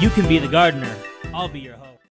You can be the gardener. I'll be your host.